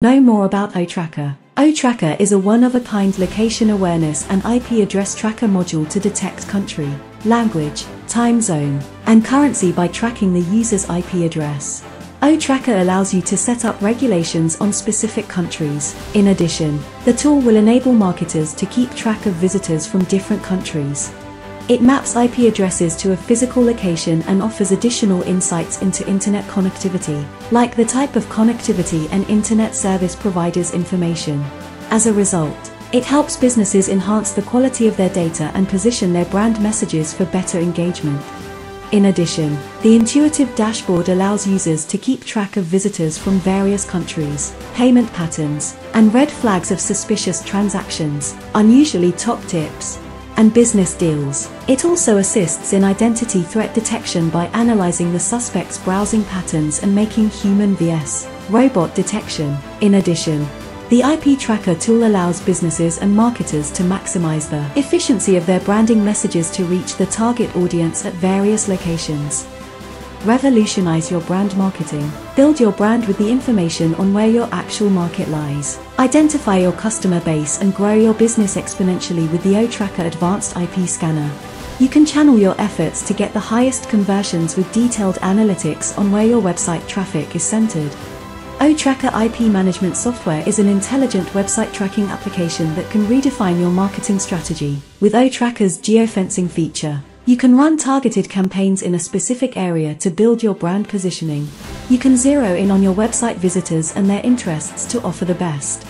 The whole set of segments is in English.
Know more about OTracker. OTracker is a one-of-a-kind location awareness and IP address tracker module to detect country, language, time zone, and currency by tracking the user's IP address. OTracker allows you to set up regulations on specific countries. In addition, the tool will enable marketers to keep track of visitors from different countries. It maps IP addresses to a physical location and offers additional insights into internet connectivity, like the type of connectivity and internet service providers information. As a result, it helps businesses enhance the quality of their data and position their brand messages for better engagement. In addition, the intuitive dashboard allows users to keep track of visitors from various countries, payment patterns, and red flags of suspicious transactions, unusually top tips, and business deals. It also assists in identity threat detection by analyzing the suspect's browsing patterns and making human vs. robot detection. In addition, the IP Tracker tool allows businesses and marketers to maximize the efficiency of their branding messages to reach the target audience at various locations. Revolutionize your brand marketing. Build your brand with the information on where your actual market lies. Identify your customer base and grow your business exponentially with the OTracker Advanced IP Scanner. You can channel your efforts to get the highest conversions with detailed analytics on where your website traffic is centered. OTracker IP management software is an intelligent website tracking application that can redefine your marketing strategy. With OTracker's geofencing feature, you can run targeted campaigns in a specific area to build your brand positioning. You can zero in on your website visitors and their interests to offer the best.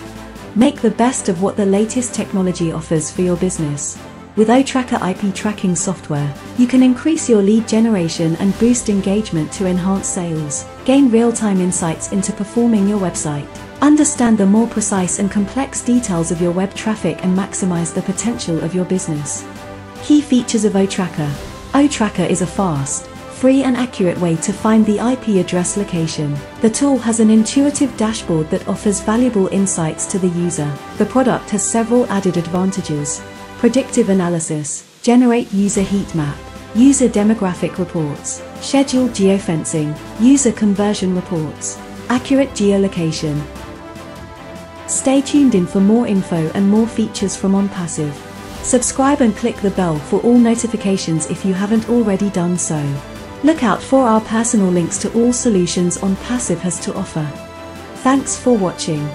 Make the best of what the latest technology offers for your business. With OTracker IP tracking software, you can increase your lead generation and boost engagement to enhance sales. Gain real-time insights into performing your website. Understand the more precise and complex details of your web traffic and maximize the potential of your business. Key features of OTracker. OTracker is a fast, free and accurate way to find the IP address location. The tool has an intuitive dashboard that offers valuable insights to the user. The product has several added advantages. Predictive analysis, generate user heat map, user demographic reports, scheduled geofencing, user conversion reports, accurate geolocation. Stay tuned in for more info and more features from OnPassive. Subscribe and click the bell for all notifications if you haven't already done so. Look out for our personal links to all solutions OnPassive has to offer. Thanks for watching.